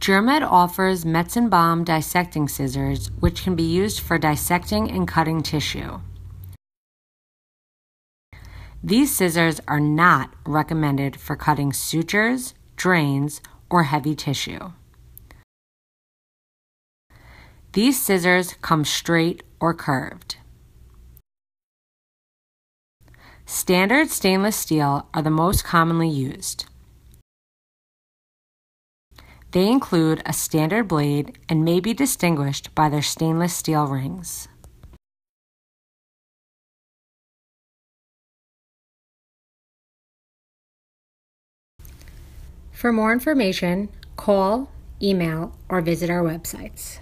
Germed offers Metzenbaum dissecting scissors, which can be used for dissecting and cutting tissue. These scissors are not recommended for cutting sutures, drains, or heavy tissue. These scissors come straight or curved. Standard stainless steel are the most commonly used. They include a standard blade and may be distinguished by their stainless steel rings. For more information, call, email, or visit our websites.